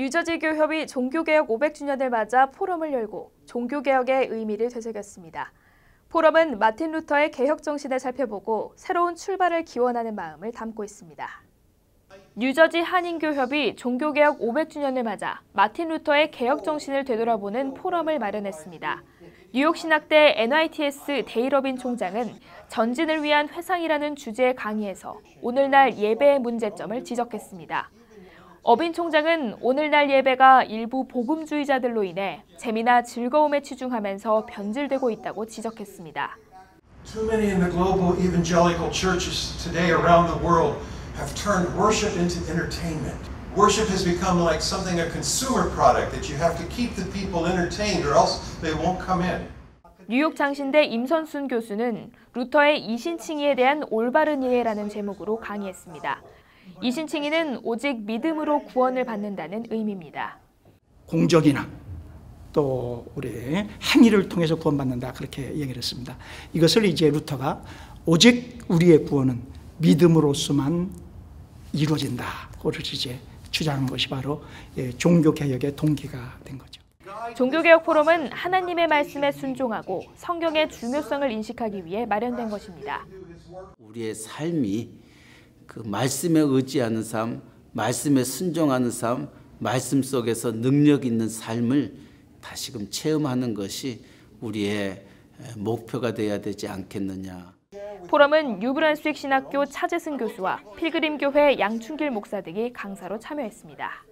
뉴저지 교협이 종교개혁 500주년을 맞아 포럼을 열고 종교개혁의 의미를 되새겼습니다. 포럼은 마틴 루터의 개혁 정신을 살펴보고 새로운 출발을 기원하는 마음을 담고 있습니다. 뉴저지 한인교협이 종교개혁 500주년을 맞아 마틴 루터의 개혁 정신을 되돌아보는 포럼을 마련했습니다. 뉴욕 신학대 NYTS 데일 어빈 총장은 전진을 위한 회상이라는 주제의 강의에서 오늘날 예배의 문제점을 지적했습니다. 어빈 총장은 오늘날 예배가 일부 복음주의자들로 인해 재미나 즐거움에 치중하면서 변질되고 있다고 지적했습니다. Too many in the global evangelical churches today around the world have turned worship into entertainment. Worship has become like something, a consumer product that you have to keep the people entertained or else they won't come in. 뉴욕 장신대 임선순 교수는 루터의 이신칭의에 대한 올바른 이해라는 제목으로 강의했습니다. 이신칭의는 오직 믿음으로 구원을 받는다는 의미입니다. 공적이나 또 우리 행위를 통해서 구원받는다 그렇게 얘기를 했습니다. 이것을 이제 루터가 오직 우리의 구원은 믿음으로서만 이루어진다. 그걸 이제 주장한 것이 바로 예, 종교 개혁의 동기가 된 거죠. 종교개혁 포럼은 하나님의 말씀에 순종하고 성경의 중요성을 인식하기 위해 마련된 것입니다. 우리의 삶이 그 말씀에 의지하는 삶, 말씀에 순종하는 삶, 말씀 속에서 능력 있는 삶을 다시금 체험하는 것이 우리의 목표가 되어야 되지 않겠느냐. 포럼은 뉴브란스윅 신학교 차재승 교수와 필그림 교회 양춘길 목사 등이 강사로 참여했습니다.